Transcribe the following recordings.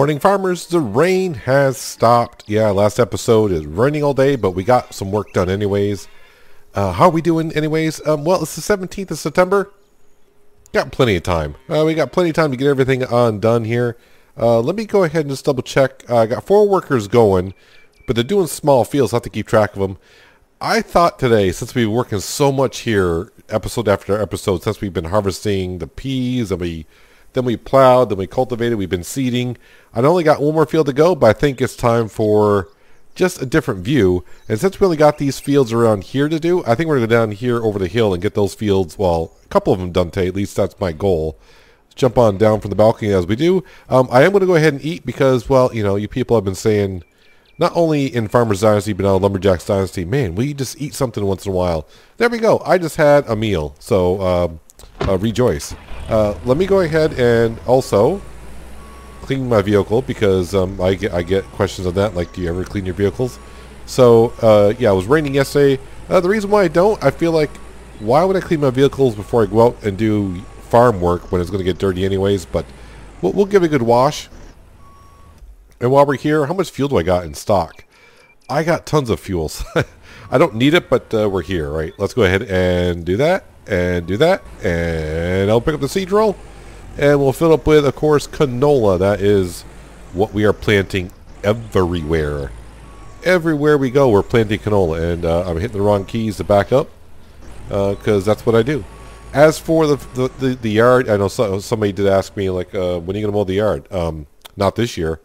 morning, farmers. The rain has stopped. Yeah, last episode is raining all day, but we got some work done anyways. Uh, how are we doing anyways? Um, well, it's the 17th of September. Got plenty of time. Uh, we got plenty of time to get everything undone here. Uh, let me go ahead and just double check. Uh, I got four workers going, but they're doing small fields. I have to keep track of them. I thought today, since we've been working so much here, episode after episode, since we've been harvesting the peas and we then we plowed, then we cultivated, we've been seeding. I've only got one more field to go, but I think it's time for just a different view. And since we only got these fields around here to do, I think we're going to go down here over the hill and get those fields, well, a couple of them done today. At least that's my goal. Let's jump on down from the balcony as we do. Um, I am going to go ahead and eat because, well, you know, you people have been saying, not only in Farmer's Dynasty, but now Lumberjack's Dynasty, man, we just eat something once in a while. There we go. I just had a meal. So, um, uh, rejoice. Uh, let me go ahead and also clean my vehicle because um, I get I get questions on that. Like, do you ever clean your vehicles? So uh, yeah, it was raining yesterday. Uh, the reason why I don't, I feel like, why would I clean my vehicles before I go out and do farm work when it's going to get dirty anyways? But we'll, we'll give it a good wash. And while we're here, how much fuel do I got in stock? I got tons of fuels. I don't need it, but uh, we're here, right? Let's go ahead and do that and do that. And I'll pick up the seed drill. And we'll fill up with, of course, canola. That is what we are planting everywhere. Everywhere we go, we're planting canola. And uh, I'm hitting the wrong keys to back up. Because uh, that's what I do. As for the, the, the, the yard, I know so, somebody did ask me, like, uh, when are you going to mow the yard? Um, not this year.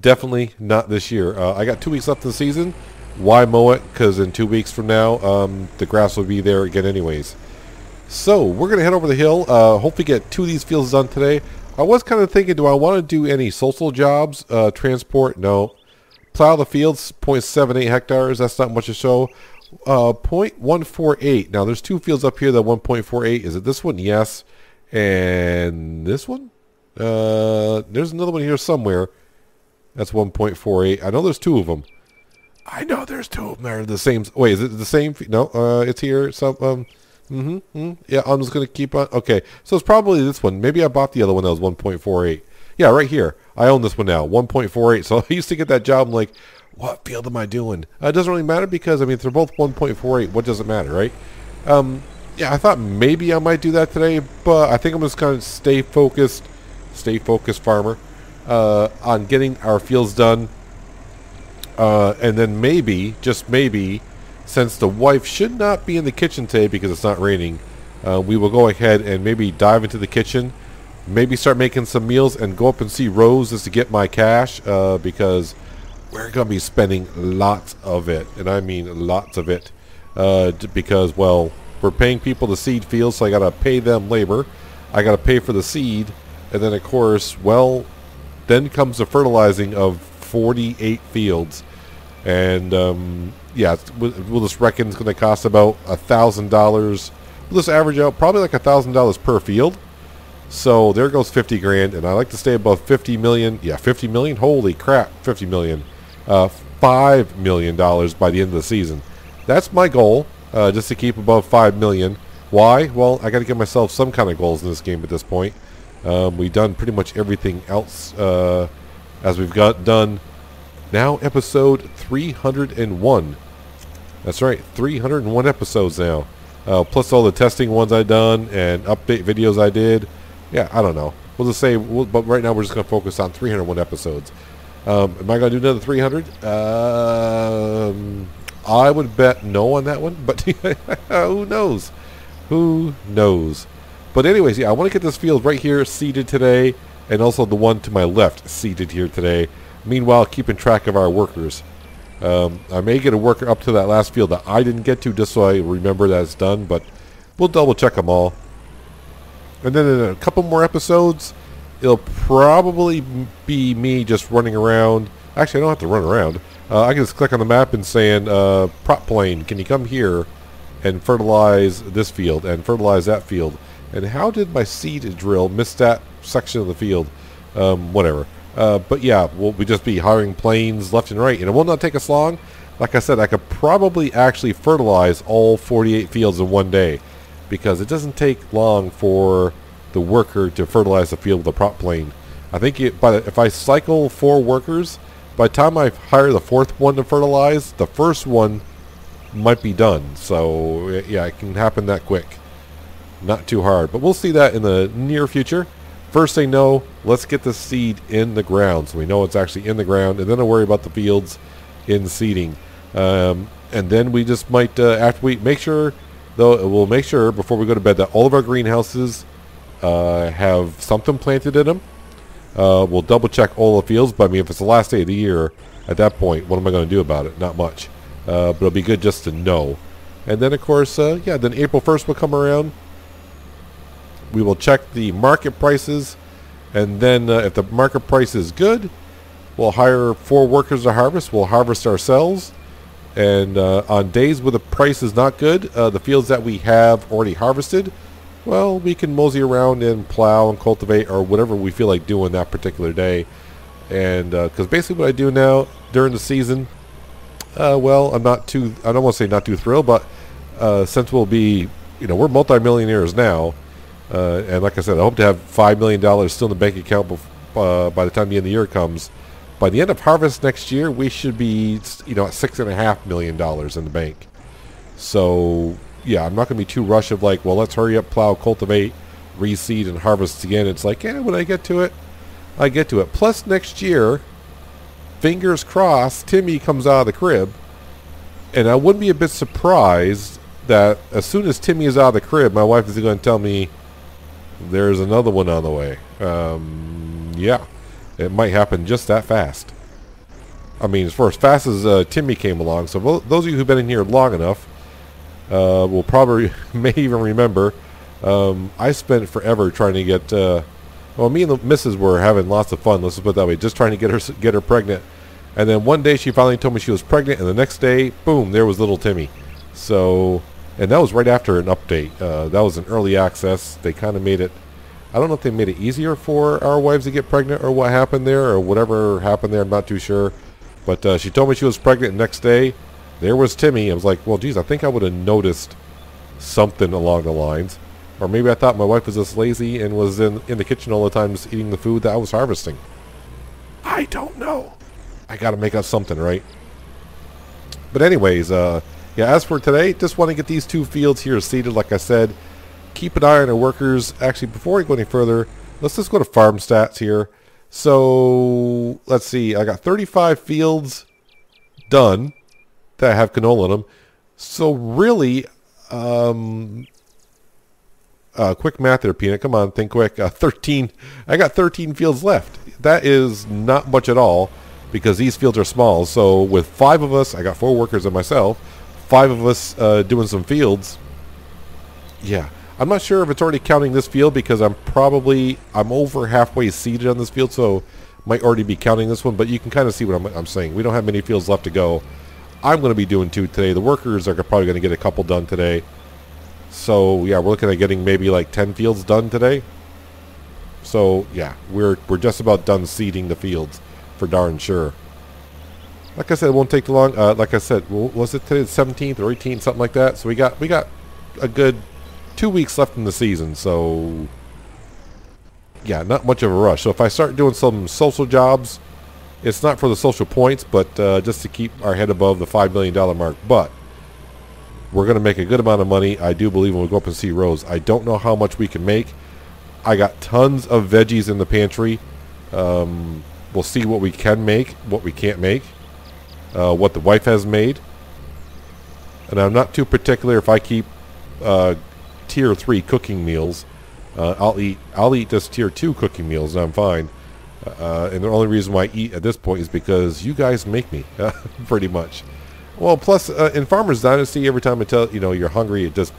Definitely not this year. Uh, I got two weeks left in the season. Why mow it? Because in two weeks from now, um, the grass will be there again anyways. So we're going to head over the hill. Uh, hopefully get two of these fields done today. I was kind of thinking, do I want to do any social jobs? Uh, transport? No. Plow the fields, 0.78 hectares. That's not much to show. Uh, 0.148. Now, there's two fields up here that 1.48. Is it this one? Yes. And this one? Uh, there's another one here somewhere. That's 1.48. I know there's two of them. I know there's two of them. They're the same. Wait, is it the same? No, uh, it's here. Some, um, Mm-hmm, mm-hmm. Yeah, I'm just going to keep on. Okay, so it's probably this one. Maybe I bought the other one that was 1.48. Yeah, right here. I own this one now, 1.48. So I used to get that job. I'm like, what field am I doing? Uh, it doesn't really matter because, I mean, if they're both 1.48, what does it matter, right? Um, yeah, I thought maybe I might do that today, but I think I'm just to stay focused, stay focused farmer, uh, on getting our fields done. Uh, and then maybe, just maybe, since the wife should not be in the kitchen today because it's not raining, uh, we will go ahead and maybe dive into the kitchen, maybe start making some meals and go up and see Rose just to get my cash uh, because we're going to be spending lots of it, and I mean lots of it, uh, because, well, we're paying people to seed fields, so I got to pay them labor. I got to pay for the seed, and then, of course, well, then comes the fertilizing of 48 fields. And um, yeah, we'll just reckon it's going to cost about a thousand dollars. Just average out probably like a thousand dollars per field. So there goes 50 grand, and I like to stay above 50 million. Yeah, 50 million. Holy crap, 50 million. Uh, five million dollars by the end of the season. That's my goal, uh, just to keep above five million. Why? Well, I got to give myself some kind of goals in this game at this point. Um, we've done pretty much everything else uh, as we've got done now episode 301. That's right, 301 episodes now. Uh, plus all the testing ones I done and update videos I did. Yeah, I don't know. We'll just say, we'll, but right now we're just going to focus on 301 episodes. Um, am I going to do another 300? Um, I would bet no on that one, but who knows? Who knows? But anyways, yeah, I want to get this field right here seeded today, and also the one to my left seeded here today. Meanwhile, keeping track of our workers. Um, I may get a worker up to that last field that I didn't get to just so I remember that it's done, but we'll double check them all. And then in a couple more episodes, it'll probably be me just running around. Actually, I don't have to run around. Uh, I can just click on the map and saying, uh, prop plane, can you come here and fertilize this field and fertilize that field? And how did my seed drill miss that section of the field? Um, whatever. Uh, but yeah, we'll we just be hiring planes left and right, and it will not take us long. Like I said, I could probably actually fertilize all 48 fields in one day, because it doesn't take long for the worker to fertilize the field with a prop plane. I think it, by the, if I cycle four workers, by the time I hire the fourth one to fertilize, the first one might be done. So yeah, it can happen that quick. Not too hard, but we'll see that in the near future. First thing no, let's get the seed in the ground so we know it's actually in the ground, and then I'll worry about the fields in seeding. Um, and then we just might, uh, after we make sure, though, we'll make sure before we go to bed that all of our greenhouses uh, have something planted in them. Uh, we'll double check all the fields, but I mean, if it's the last day of the year, at that point, what am I going to do about it? Not much. Uh, but it'll be good just to know. And then, of course, uh, yeah, then April 1st will come around. We will check the market prices, and then uh, if the market price is good, we'll hire four workers to harvest. We'll harvest ourselves. And uh, on days where the price is not good, uh, the fields that we have already harvested, well, we can mosey around and plow and cultivate or whatever we feel like doing that particular day. And because uh, basically what I do now during the season, uh, well, I'm not too, I don't want to say not too thrilled, but uh, since we'll be, you know, we're multimillionaires now, uh, and like I said, I hope to have $5 million still in the bank account bef- uh, by the time the end of the year comes. By the end of harvest next year, we should be, you know, at $6.5 million in the bank. So, yeah, I'm not going to be too rushed of like, well, let's hurry up, plow, cultivate, reseed, and harvest again. It's like, yeah, when I get to it, I get to it. Plus, next year, fingers crossed, Timmy comes out of the crib. And I wouldn't be a bit surprised that as soon as Timmy is out of the crib, my wife is going to tell me, there's another one on the way. Um, yeah, it might happen just that fast. I mean, as far as fast as uh, Timmy came along. So those of you who've been in here long enough uh, will probably may even remember. Um, I spent forever trying to get. Uh, well, me and the missus were having lots of fun. Let's put it that way, just trying to get her get her pregnant. And then one day she finally told me she was pregnant, and the next day, boom, there was little Timmy. So and that was right after an update. Uh, that was an early access. They kind of made it. I don't know if they made it easier for our wives to get pregnant or what happened there or whatever happened there. I'm not too sure. But uh, she told me she was pregnant. The next day, there was Timmy. I was like, well, geez, I think I would have noticed something along the lines. Or maybe I thought my wife was just lazy and was in, in the kitchen all the time just eating the food that I was harvesting. I don't know. I got to make up something, right? But anyways, uh, yeah, as for today, just want to get these two fields here seeded, like I said. Keep an eye on our workers. Actually, before we go any further, let's just go to farm stats here. So, let's see. I got 35 fields done that have canola in them. So, really, um, uh, quick math there, Peanut. Come on, think quick. Uh, 13. I got 13 fields left. That is not much at all because these fields are small. So, with five of us, I got four workers and myself five of us uh, doing some fields. Yeah, I'm not sure if it's already counting this field because I'm probably I'm over halfway seeded on this field, so might already be counting this one. But you can kind of see what I'm, I'm saying. We don't have many fields left to go. I'm going to be doing two today. The workers are probably going to get a couple done today. So yeah, we're looking at getting maybe like 10 fields done today. So yeah, we're we're just about done seeding the fields for darn sure. Like I said, it won't take too long. Uh, like I said, was it today the 17th or 18th, something like that? So we got we got a good two weeks left in the season. So yeah, not much of a rush. So if I start doing some social jobs, it's not for the social points, but uh, just to keep our head above the five million dollar mark. But we're going to make a good amount of money. I do believe when we go up and see Rose. I don't know how much we can make. I got tons of veggies in the pantry. Um, we'll see what we can make, what we can't make uh, what the wife has made. And I'm not too particular if I keep uh, tier three cooking meals. Uh, I'll eat I'll eat just tier two cooking meals and I'm fine. Uh, and the only reason why I eat at this point is because you guys make me, pretty much. Well, plus uh, in Farmer's Dynasty, every time I tell you know you're hungry, it just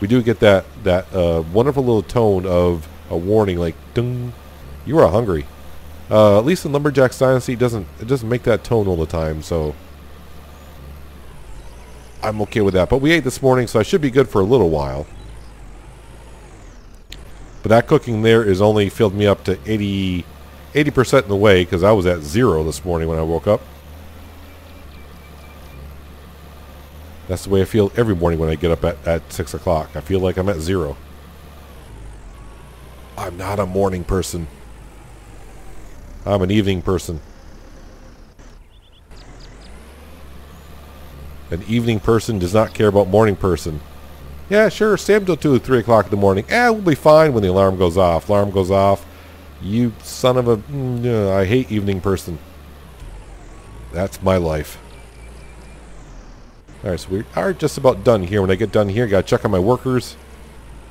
we do get that that uh, wonderful little tone of a warning, like "dung," you are hungry. Uh, at least in Lumberjack's Dynasty, it doesn't it doesn't make that tone all the time, so I'm okay with that. But we ate this morning, so I should be good for a little while. But that cooking there is only filled me up to 80 percent in the way because I was at zero this morning when I woke up. That's the way I feel every morning when I get up at, at 6 o'clock. I feel like I'm at zero. I'm not a morning person. I'm an evening person. An evening person does not care about morning person. Yeah, sure, stay up until 2 or 3 o'clock in the morning. Eh, we'll be fine when the alarm goes off. Alarm goes off. You son of a... Mm, I hate evening person. That's my life. Alright, so we are just about done here. When I get done here, gotta check on my workers.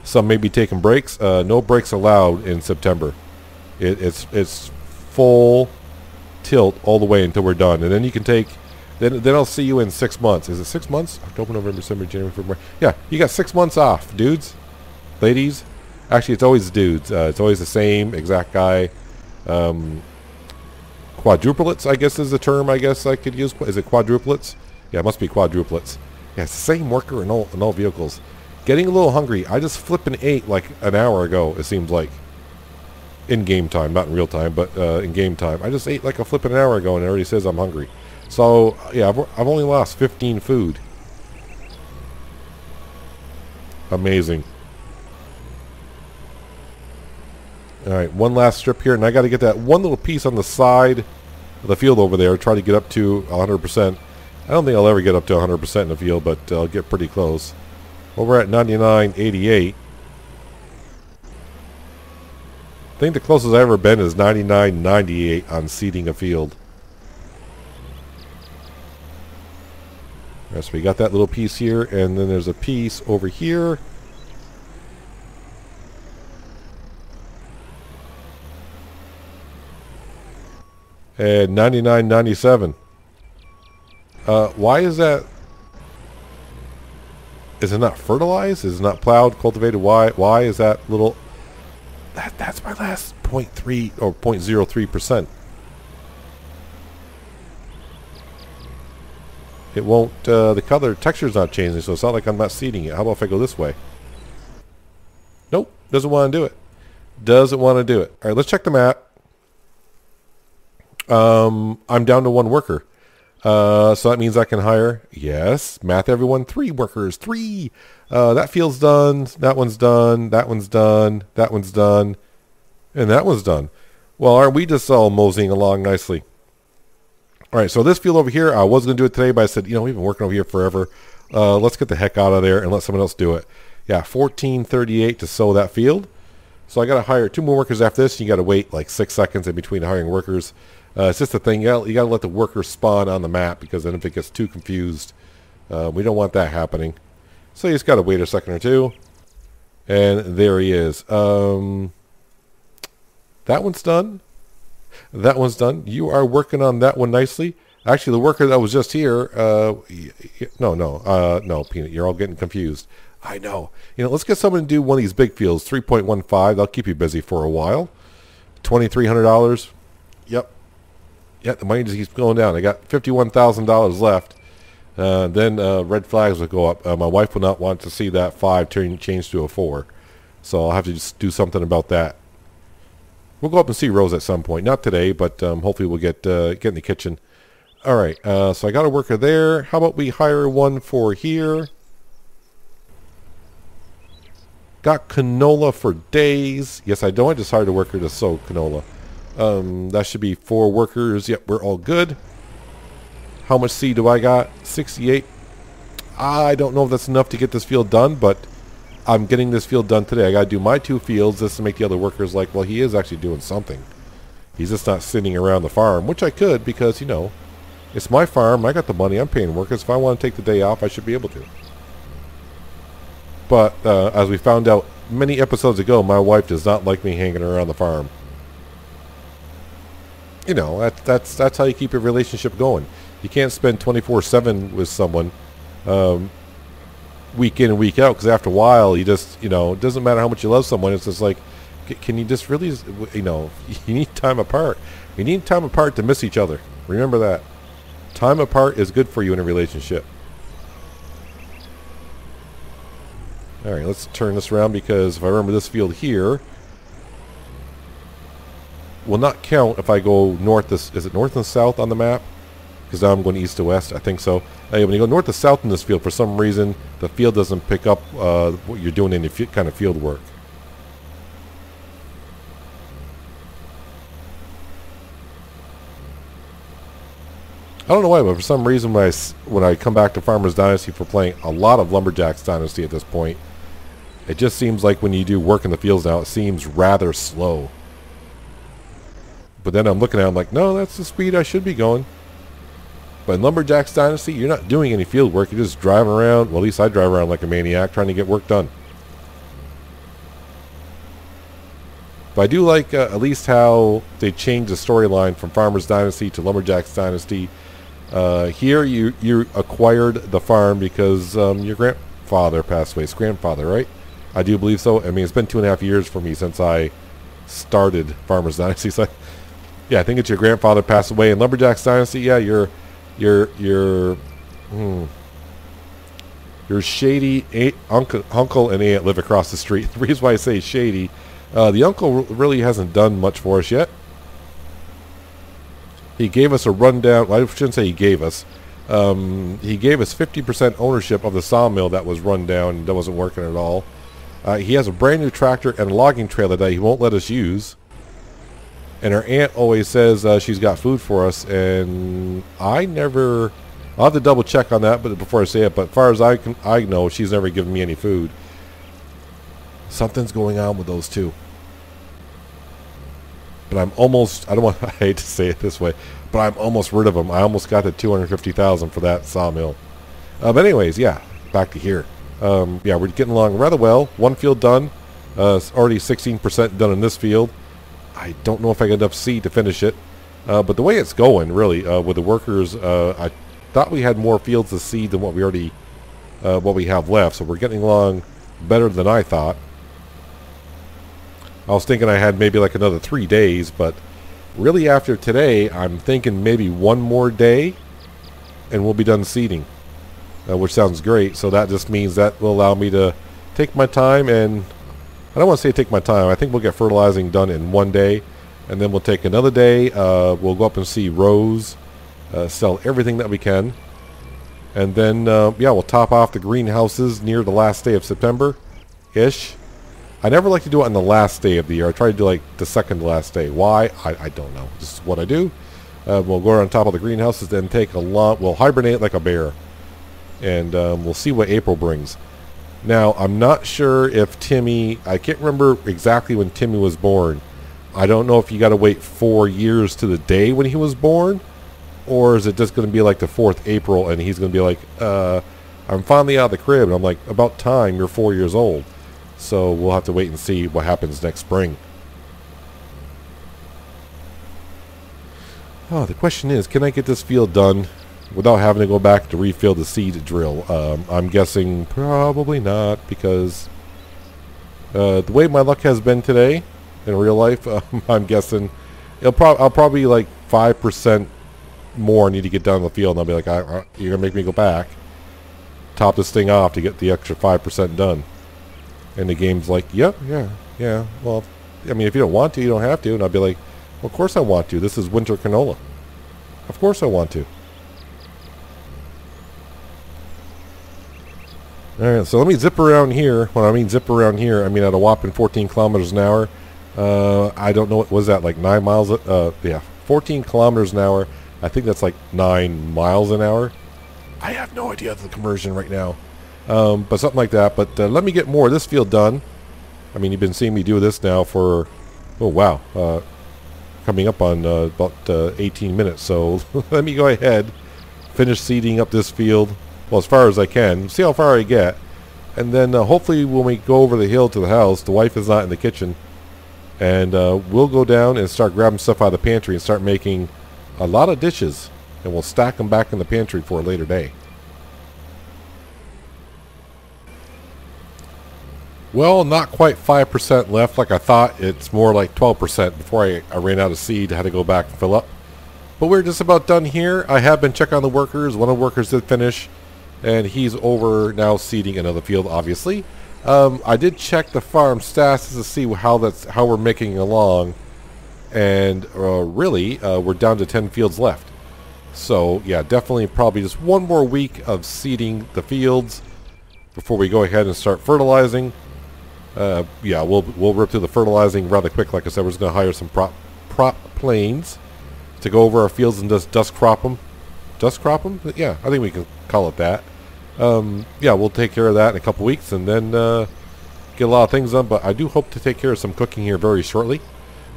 Some may be taking breaks. Uh, no breaks allowed in September. It, it's it's full tilt all the way until we're done, and then you can take. Then then I'll see you in six months. Is it six months? October, November, December, January, February. Yeah, you got six months off, dudes, ladies. Actually, it's always dudes. Uh, it's always the same exact guy. Um, quadruplets, I guess, is the term. I guess I could use. Is it quadruplets? Yeah, it must be quadruplets. Yeah, same worker in all in all vehicles. Getting a little hungry. I just flipped flipping ate like an hour ago, it seems like. In game time, not in real time, but uh, in game time. I just ate like a flipping an hour ago and it already says I'm hungry. So, yeah, I've, I've only lost 15 food. Amazing. Alright, one last strip here, and I got to get that one little piece on the side of the field over there, try to get up to 100%. I don't think I'll ever get up to 100% in the field, but I'll get pretty close. Well, we're at 99.88. I think the closest I've ever been is 99.98 on seeding a field. Right, so we got that little piece here, and then there's a piece over here. And 99.97. Uh, why is that is it not fertilized? Is it not plowed, cultivated? Why? Why is that little? That that's my last 0.3 or 0.03 percent. It won't. Uh, the color texture's not changing, so it's not like I'm not seeding it. How about if I go this way? Nope, doesn't want to do it. Doesn't want to do it. All right, let's check the map. Um, I'm down to one worker. Uh, so that means I can hire, yes, math everyone, three workers, three. Uh, that field's done, that one's done, that one's done, that one's done, and that one's done. Well, aren't we just all moseying along nicely? All right, so this field over here, I was going to do it today, but I said, you know, we've been working over here forever. Uh, let's get the heck out of there and let someone else do it. Yeah, 1438 to sow that field. So I got to hire two more workers after this. You got to wait like six seconds in between hiring workers. Uh, it's just a thing. You got to let the worker spawn on the map because then if it gets too confused, uh, we don't want that happening. So you just got to wait a second or two. And there he is. Um, that one's done. That one's done. You are working on that one nicely. Actually, the worker that was just here, uh, no, no, uh, no, Peanut, you're all getting confused. I know. You know, let's get someone to do one of these big fields, 3.15. They'll keep you busy for a while. $2,300. Yep, yeah, the money just keeps going down. I got $51,000 left. Uh, then uh, red flags will go up. Uh, my wife will not want to see that 5 turn change to a 4. So I'll have to just do something about that. We'll go up and see Rose at some point. Not today, but um, hopefully we'll get uh, get in the kitchen. All right, uh, so I got a worker there. How about we hire one for here? Got canola for days. Yes, I don't. I just hired a worker to sow canola. Um, that should be four workers. Yep, we're all good. How much seed do I got? 68. I don't know if that's enough to get this field done, but I'm getting this field done today. I got to do my two fields just to make the other workers like, well, he is actually doing something. He's just not sitting around the farm, which I could because, you know, it's my farm. I got the money. I'm paying workers. If I want to take the day off, I should be able to. But uh, as we found out many episodes ago, my wife does not like me hanging around the farm you know that, that's that's how you keep your relationship going. You can't spend 24/7 with someone um, week in and week out because after a while you just you know it doesn't matter how much you love someone. It's just like can you just really you know you need time apart. You need time apart to miss each other. Remember that. Time apart is good for you in a relationship. All right, let's turn this around because if I remember this field here, will not count if I go north. This is it north and south on the map? Because now I'm going east to west. I think so. Uh, when you go north to south in this field, for some reason, the field doesn't pick up uh, what you're doing in any kind of field work. I don't know why, but for some reason when I, when I come back to Farmer's Dynasty for playing a lot of Lumberjacks Dynasty at this point, it just seems like when you do work in the fields now, it seems rather slow. But then I'm looking at it, I'm like, no, that's the speed I should be going. But in Lumberjacks Dynasty, you're not doing any field work. You're just driving around. Well, at least I drive around like a maniac trying to get work done. But I do like uh, at least how they changed the storyline from Farmer's Dynasty to Lumberjack's Dynasty. Uh, here, you you acquired the farm because um, your grandfather passed away. His grandfather, right? I do believe so. I mean, it's been two and a half years for me since I started Farmer's Dynasty. So, yeah, I think it's your grandfather passed away in Lumberjack's Dynasty. Yeah, your your your hmm, your shady aunt, uncle, uncle and aunt live across the street. The reason why I say shady uh, the uncle really hasn't done much for us yet. He gave us a rundown. Well, I shouldn't say he gave us. Um, he gave us 50% ownership of the sawmill that was run down and that wasn't working at all. Uh, he has a brand new tractor and a logging trailer that he won't let us use. And her aunt always says uh, she's got food for us, and I never. I'll have to double check on that, but before I say it, but as far as I can, I know, she's never given me any food. Something's going on with those two. But I'm almost, I don't want, I hate to say it this way, but I'm almost rid of them. I almost got the 250000 for that sawmill. Uh, but anyways, yeah, back to here. Um, yeah, we're getting along rather well. One field done. Uh, already 16% done in this field. I don't know if I get enough seed to finish it. Uh, but the way it's going, really, uh, with the workers, uh, I thought we had more fields of seed than what we already, uh, what we have left. So we're getting along better than I thought. I was thinking I had maybe like another three days, but really after today, I'm thinking maybe one more day and we'll be done seeding, uh, which sounds great. So that just means that will allow me to take my time and I don't want to say take my time. I think we'll get fertilizing done in one day and then we'll take another day. Uh, we'll go up and see Rose, uh, sell everything that we can. And then, uh, yeah, we'll top off the greenhouses near the last day of September-ish. I never like to do it on the last day of the year. I try to do like the second last day. Why? I, I don't know. This is what I do. Uh, we'll go on top of the greenhouses, then take a lot. We'll hibernate like a bear, and um, we'll see what April brings. Now, I'm not sure if Timmy. I can't remember exactly when Timmy was born. I don't know if you got to wait four years to the day when he was born, or is it just going to be like the fourth April, and he's going to be like, uh, "I'm finally out of the crib," and I'm like, "About time. You're four years old." So we'll have to wait and see what happens next spring. Oh, the question is, can I get this field done without having to go back to refill the seed drill? Um, I'm guessing probably not because uh, the way my luck has been today in real life, um, I'm guessing it'll prob I'll probably like 5% more need to get down the field and I'll be like, I, I, you're going to make me go back, top this thing off to get the extra 5% done. And the game's like, yep, yeah, yeah. Well, I mean, if you don't want to, you don't have to. And I'll be like, well, of course I want to. This is winter canola. Of course I want to. All right, so let me zip around here. When I mean zip around here, I mean at a whopping 14 kilometers an hour. Uh, I don't know what was that like nine miles. Uh, yeah, 14 kilometers an hour. I think that's like nine miles an hour. I have no idea of the conversion right now. Um, but something like that. But uh, let me get more of this field done. I mean, you've been seeing me do this now for, oh wow, uh, coming up on uh, about uh, 18 minutes. So let me go ahead, finish seeding up this field, well, as far as I can, see how far I get. And then uh, hopefully when we go over the hill to the house, the wife is not in the kitchen. And uh, we'll go down and start grabbing stuff out of the pantry and start making a lot of dishes. And we'll stack them back in the pantry for a later day. Well, not quite 5% left like I thought. It's more like 12% before I, I ran out of seed. I had to go back and fill up. But we're just about done here. I have been checking on the workers. One of the workers did finish, and he's over now seeding another field, obviously. Um, I did check the farm stats to see how that's how we're making along, and uh, really, uh, we're down to 10 fields left. So, yeah, definitely probably just one more week of seeding the fields before we go ahead and start fertilizing. Uh, yeah, we'll we'll rip through the fertilizing rather quick. Like I said, we're just going to hire some prop prop planes to go over our fields and just dust crop them. dust crop them. Yeah, I think we can call it that. Um, yeah, we'll take care of that in a couple weeks and then uh, get a lot of things done. But I do hope to take care of some cooking here very shortly.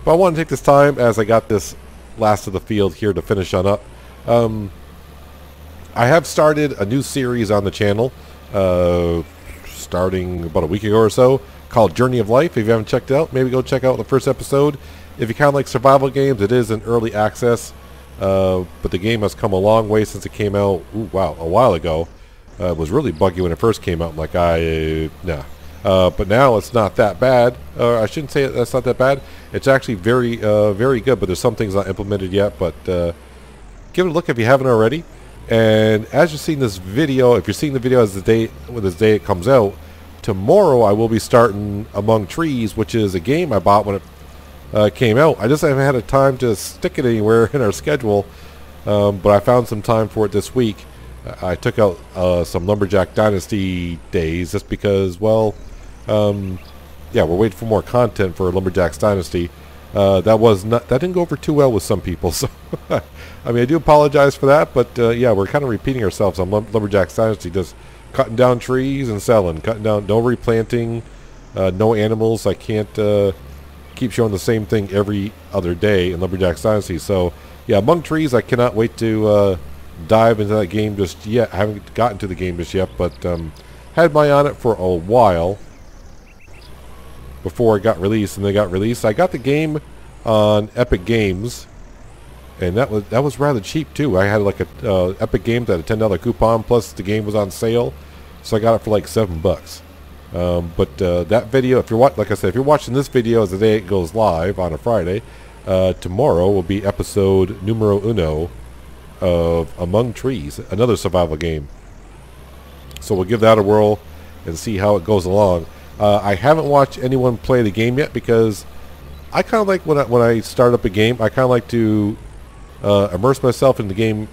But I want to take this time as I got this last of the field here to finish on up. Um, I have started a new series on the channel, uh, starting about a week ago or so, called Journey of Life. If you haven't checked it out, maybe go check out the first episode. If you kind of like survival games, it is an early access, uh, but the game has come a long way since it came out. Ooh, wow, a while ago. Uh, it was really buggy when it first came out. Like, I nah. Uh, but now it's not that bad. Uh, I shouldn't say that's not that bad. It's actually very, uh, very good. But there's some things not implemented yet. But uh, give it a look if you haven't already. And as you're seeing this video, if you're seeing the video as the day when this day it comes out, tomorrow I will be starting Among Trees, which is a game I bought when it uh, came out. I just haven't had a time to stick it anywhere in our schedule, um, but I found some time for it this week. I took out uh, some Lumberjack Dynasty days just because, well, um, yeah, we're waiting for more content for Lumberjacks Dynasty. Uh, that was not that didn't go over too well with some people. So, I mean, I do apologize for that, but uh, yeah, we're kind of repeating ourselves on Lumberjacks Dynasty, just cutting down trees and selling, cutting down, no replanting, uh, no animals. I can't uh, keep showing the same thing every other day in Lumberjacks Dynasty. So, yeah, among trees, I cannot wait to uh, dive into that game just yet. I haven't gotten to the game just yet, but um, had my on it for a while before it got released, and they got released. I got the game on Epic Games, and that was that was rather cheap too. I had like a uh, Epic Games had a ten dollar coupon, plus the game was on sale, so I got it for like seven bucks. Um, but uh, that video, if you're watching, like I said, if you're watching this video as the day it goes live on a Friday, uh, tomorrow will be episode numero uno of Among Trees, another survival game. So we'll give that a whirl and see how it goes along. Uh, I haven't watched anyone play the game yet because I kind of like when I, when I start up a game, I kind of like to uh, immerse myself in the game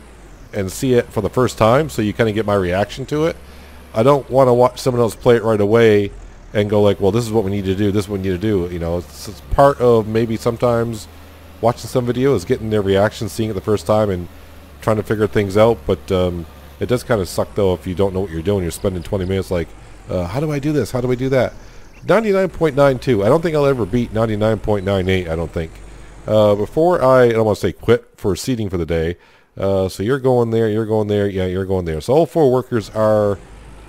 and see it for the first time, so you kind of get my reaction to it. I don't want to watch someone else play it right away and go like, well, this is what we need to do, this is what we need to do. You know, it's, it's part of maybe sometimes watching some videos, getting their reaction, seeing it the first time, and trying to figure things out. But um, it does kind of suck though if you don't know what you're doing. You're spending 20 minutes like, uh, how do I do this? How do I do that? 99.92. I don't think I'll ever beat 99.98. I don't think. Uh, before I, I want to say quit for seating for the day. Uh, so you're going there. You're going there. Yeah, you're going there. So all four workers are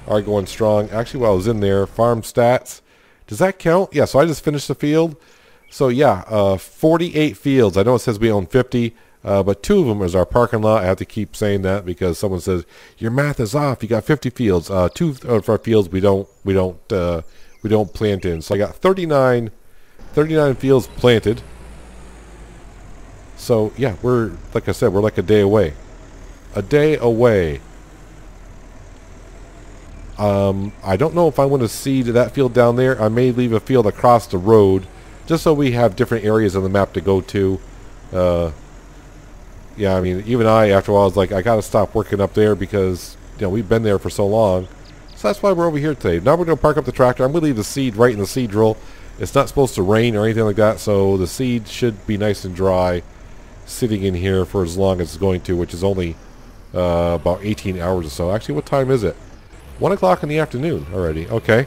are going strong. Actually, while I was in there, farm stats. Does that count? Yeah. So I just finished the field. So yeah, uh, 48 fields. I know it says we own 50. Uh, but two of them is our parking lot. I have to keep saying that because someone says your math is off. You got 50 fields. Uh, two of our fields we don't we don't uh, we don't plant in. So I got 39, 39 fields planted. So yeah, we're like I said, we're like a day away, a day away. Um, I don't know if I want to seed that field down there. I may leave a field across the road, just so we have different areas on the map to go to. Uh, yeah, I mean, even I, after a while, was like, I got to stop working up there because, you know, we've been there for so long. So that's why we're over here today. Now we're going to park up the tractor. I'm going to leave the seed right in the seed drill. It's not supposed to rain or anything like that, so the seed should be nice and dry sitting in here for as long as it's going to, which is only uh, about 18 hours or so. Actually, what time is it? 1 o'clock in the afternoon already. Okay.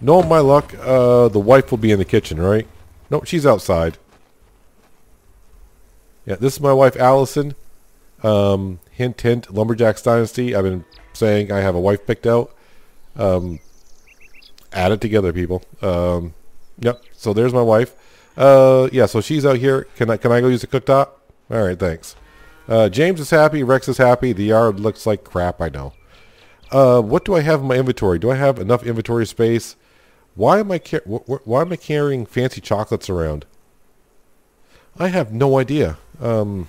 Knowing my luck, uh, the wife will be in the kitchen, right? No, she's outside. Yeah, this is my wife, Allison. Um, hint, hint, Lumberjacks Dynasty. I've been saying I have a wife picked out. Um, add it together, people. Um, yep. So there's my wife. Uh, yeah. So she's out here. Can I can I go use the cooktop? All right. Thanks. Uh, James is happy. Rex is happy. The yard looks like crap. I know. Uh, what do I have in my inventory? Do I have enough inventory space? Why am I wh wh why am I carrying fancy chocolates around? I have no idea. Um,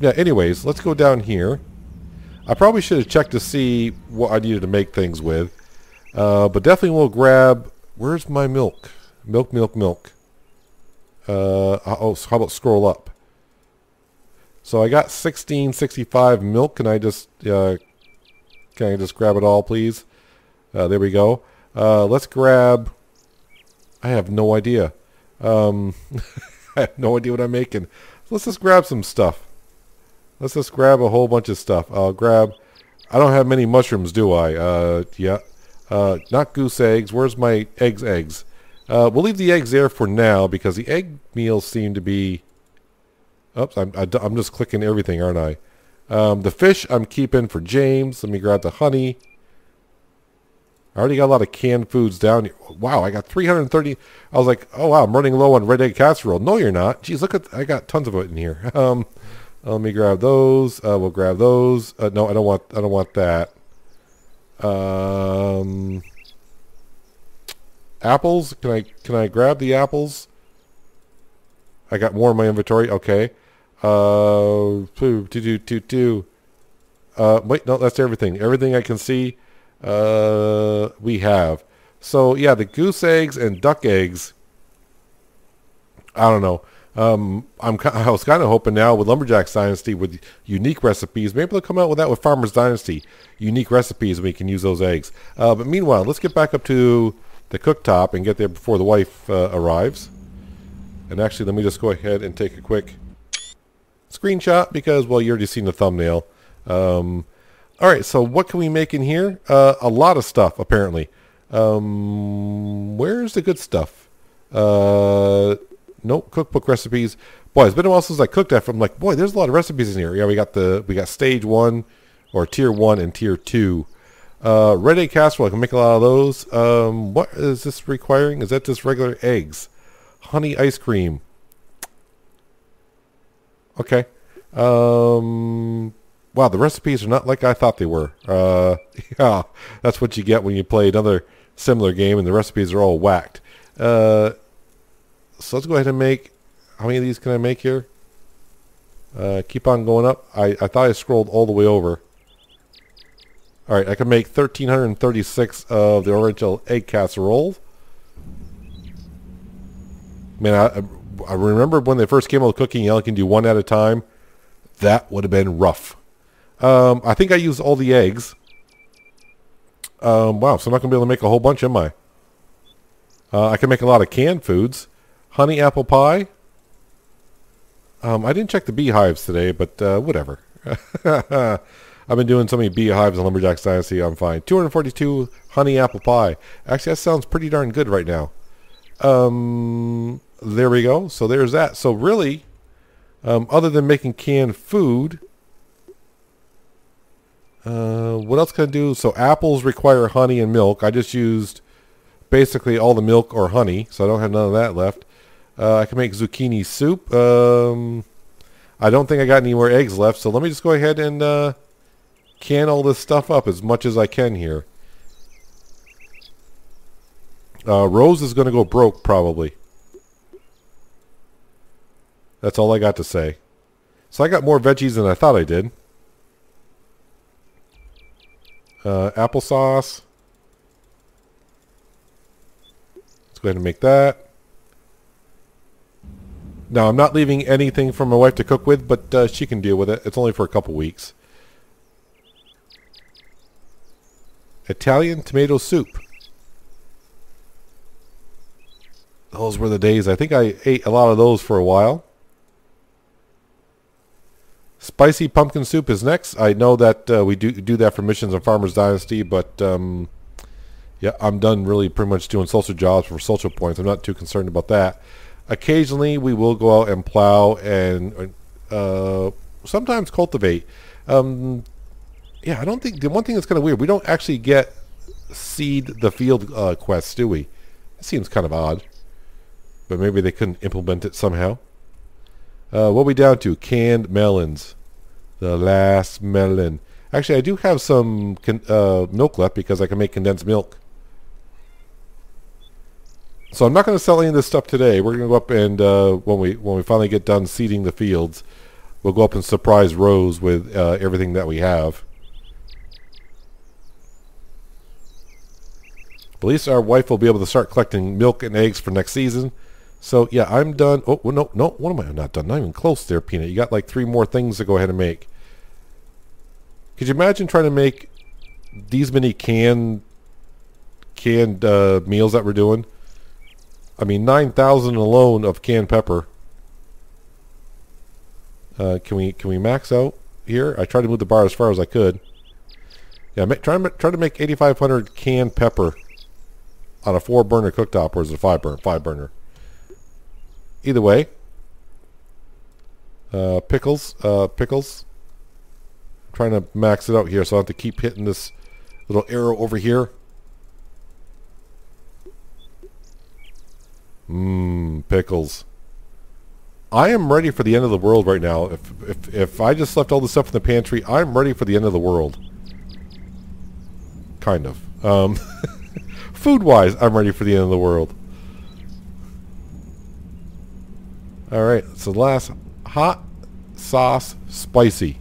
yeah, anyways, let's go down here. I probably should have checked to see what I needed to make things with. Uh, but definitely we'll grab... Where's my milk? Milk, milk, milk. Uh, oh, how about scroll up? So I got 1665 milk. Can I just... Uh, can I just grab it all, please? Uh, there we go. Uh, let's grab... I have no idea. Um, I have no idea what I'm making. Let's just grab some stuff. Let's just grab a whole bunch of stuff. I'll grab... I don't have many mushrooms, do I? Uh, yeah. Uh, not goose eggs. Where's my eggs eggs? Uh, we'll leave the eggs there for now because the egg meals seem to be... Oops, I'm, I, am i am just clicking everything, aren't I? Um, the fish I'm keeping for James. Let me grab the honey. I already got a lot of canned foods down here. Wow, I got 330. I was like, oh wow, I'm running low on red egg casserole. No, you're not. Geez, look at I got tons of it in here. Um, let me grab those. Uh, we'll grab those. Uh, no, I don't want. I don't want that. Um, apples. Can I can I grab the apples? I got more in my inventory. Okay. Uh. Uh, wait, no, that's everything. Everything I can see, uh, we have. So yeah, the goose eggs and duck eggs. I don't know. Um, I'm I was kind of hoping now with Lumberjacks Dynasty with unique recipes, maybe they'll come out with that with Farmers Dynasty, unique recipes, and we can use those eggs. Uh, but meanwhile, let's get back up to the cooktop and get there before the wife uh, arrives. And actually, let me just go ahead and take a quick screenshot because, well, you already seen the thumbnail. Um, all right, so what can we make in here? Uh, a lot of stuff, apparently. Um, where's the good stuff? Uh, nope, cookbook recipes. Boy, it's been a while since I cooked that. I'm like, boy, there's a lot of recipes in here. Yeah, we got the we got stage one, or tier one and tier two. Uh, red egg casserole, I can make a lot of those. Um, what is this requiring? Is that just regular eggs? Honey ice cream. Okay. Um, wow, the recipes are not like I thought they were. Uh, yeah, that's what you get when you play another similar game and the recipes are all whacked. Uh, so let's go ahead and make, how many of these can I make here? Uh, keep on going up. I, I thought I scrolled all the way over. All right, I can make 1,336 of the original egg casserole. Man, I, I remember when they first came out with cooking, you only can do one at a time. That would have been rough. Um, I think I used all the eggs. Um, wow, so I'm not going to be able to make a whole bunch, am I? Uh, I can make a lot of canned foods. Honey apple pie. Um, I didn't check the beehives today, but uh, whatever. I've been doing so many beehives on Lumberjacks Dynasty, I'm fine. 242 honey apple pie. Actually, that sounds pretty darn good right now. Um, there we go. So there's that. So really, um, other than making canned food, uh, what else can I do? So apples require honey and milk. I just used basically all the milk or honey, so I don't have none of that left. Uh, I can make zucchini soup. Um, I don't think I got any more eggs left, so let me just go ahead and uh, can all this stuff up as much as I can here. Uh, Rose is going to go broke, probably. That's all I got to say. So I got more veggies than I thought I did. Uh, applesauce. Let's go ahead and make that. Now, I'm not leaving anything for my wife to cook with, but uh, she can deal with it. It's only for a couple weeks. Italian tomato soup. Those were the days. I think I ate a lot of those for a while. Spicy pumpkin soup is next. I know that uh, we do do that for missions on Farmers Dynasty, but um, yeah, I'm done really pretty much doing social jobs for social points. I'm not too concerned about that. Occasionally, we will go out and plow and uh, sometimes cultivate. Um, yeah, I don't think the one thing that's kind of weird. We don't actually get seed the field uh, quests, do we? It seems kind of odd, but maybe they couldn't implement it somehow. Uh, what we down to? Canned melons. The last melon. Actually, I do have some uh, milk left because I can make condensed milk. So I'm not going to sell any of this stuff today. We're going to go up and uh, when we when we finally get done seeding the fields, we'll go up and surprise Rose with uh, everything that we have. At least our wife will be able to start collecting milk and eggs for next season. So yeah, I'm done. Oh no, no, what am I not done? Not even close there, Peanut. You got like three more things to go ahead and make. Could you imagine trying to make these many canned canned uh, meals that we're doing? I mean, nine thousand alone of canned pepper. Uh, can we can we max out? here. I tried to move the bar as far as I could. Yeah, try, try to make 8,500 canned pepper on a four burner cooktop, or is it a five burner? Five burner. Either way. Uh, pickles, uh, pickles. I'm trying to max it out here, so I have to keep hitting this little arrow over here. Mmm, pickles. I am ready for the end of the world right now. If, if, if I just left all the stuff in the pantry, I'm ready for the end of the world. Kind of. Um, Food-wise, I'm ready for the end of the world. Alright, so the last hot sauce spicy.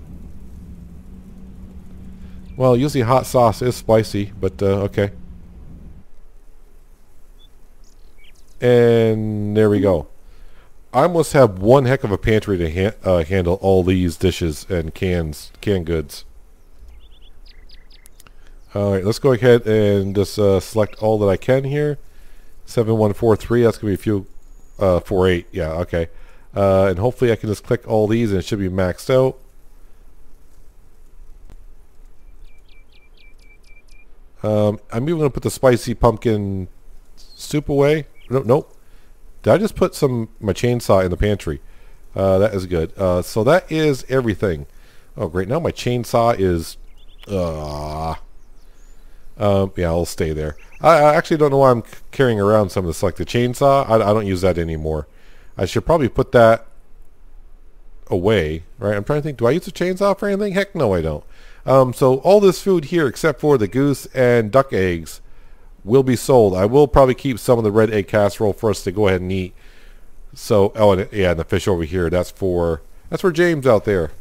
Well, usually hot sauce is spicy, but uh, okay. And there we go. I must have one heck of a pantry to ha uh, handle all these dishes and cans, canned goods. All right, let's go ahead and just uh, select all that I can here. 7143, that's going to be a few, uh, 48, yeah, okay. Uh, and hopefully I can just click all these and it should be maxed out. Um, I'm even going to put the spicy pumpkin soup away. No, nope. Did I just put some my chainsaw in the pantry? Uh, that is good. Uh, so that is everything. Oh, great. Now my chainsaw is... Uh, um, yeah, I'll stay there. I, I, actually don't know why I'm carrying around some of this. Like the chainsaw, I, I don't use that anymore. I should probably put that away, right? I'm trying to think, do I use a chainsaw for anything? Heck no, I don't. Um, so all this food here, except for the goose and duck eggs, will be sold. I will probably keep some of the red egg casserole for us to go ahead and eat. So, oh, and yeah, and the fish over here, that's for, that's for James out there.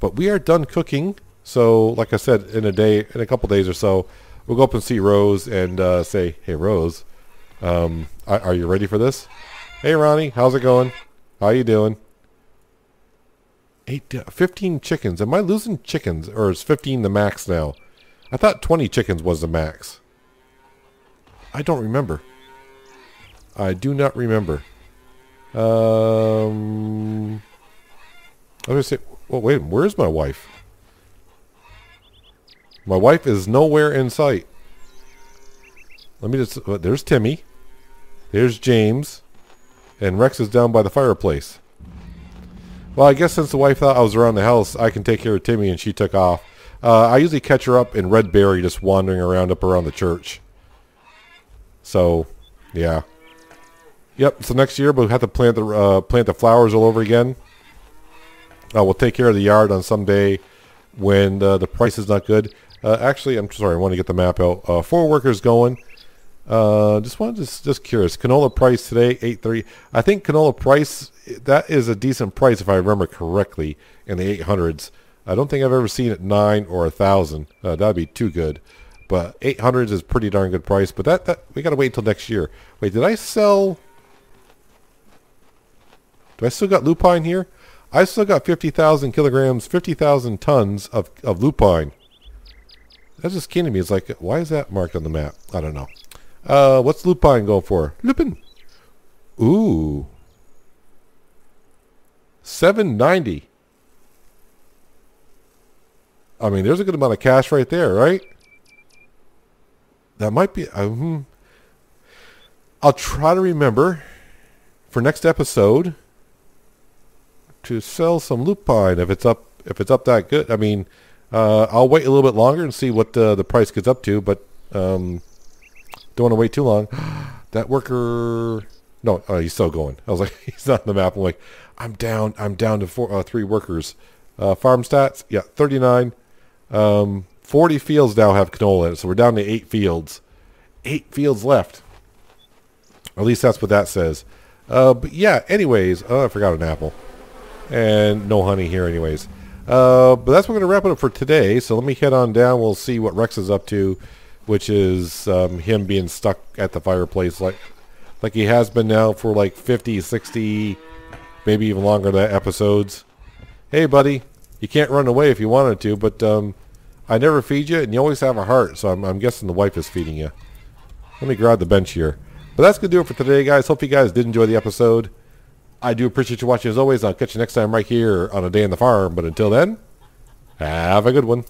But we are done cooking. So, like I said, in a day, in a couple days or so, we'll go up and see Rose and uh, say, hey, Rose, um, are, are you ready for this? Hey, Ronnie, how's it going? How you doing? Eight, 15 chickens. Am I losing chickens, or is 15 the max now? I thought 20 chickens was the max. I don't remember. I do not remember. Um, I was going to say, well, wait, where's my wife? My wife is nowhere in sight. Let me just, uh, there's Timmy. There's James. And Rex is down by the fireplace. Well, I guess since the wife thought I was around the house, I can take care of Timmy and she took off. Uh, I usually catch her up in Red Berry just wandering around up around the church. So, yeah. Yep, so next year we'll have to plant the, uh, plant the flowers all over again. Uh, we'll take care of the yard on some day when uh, the price is not good. Uh, actually, I'm sorry, I want to get the map out. Uh, four workers going. Uh, just wanted to just curious. Canola price today, eight thirty. I think canola price that is a decent price if I remember correctly in the eight hundreds. I don't think I've ever seen it nine or a thousand. Uh, that'd be too good. But eight hundreds is pretty darn good price. But that that we gotta wait until next year. Wait, did I sell? Do I still got lupine here? I still got fifty thousand kilograms, fifty thousand tons of of lupine. That's just kidding me. It's like, why is that marked on the map? I don't know. Uh, what's lupine go for? Lupin. Ooh. 790. I mean, there's a good amount of cash right there, right? That might be... Um, I'll try to remember for next episode to sell some lupine if it's up if it's up that good. I mean, uh, I'll wait a little bit longer and see what uh, the price gets up to, but um, don't want to wait too long. that worker, no, oh, he's still going. I was like, he's not on the map. I'm like, I'm down. I'm down to four, uh, three workers. Uh, farm stats, yeah, 39. Um, 40 fields now have canola in it, so we're down to eight fields. Eight fields left. At least that's what that says. Uh, but yeah, anyways, oh, I forgot an apple. And no honey here anyways. Uh, but that's what we're going to wrap it up for today. So let me head on down. We'll see what Rex is up to, which is um, him being stuck at the fireplace like like he has been now for like 50, 60, maybe even longer than episodes. Hey, buddy, you can't run away if you wanted to, but um, I never feed you, and you always have a heart, so I'm, I'm guessing the wife is feeding you. Let me grab the bench here. But that's going to do it for today, guys. Hope you guys did enjoy the episode. I do appreciate you watching as always. I'll catch you next time right here on A Day in the Farm. But until then, Have a good one.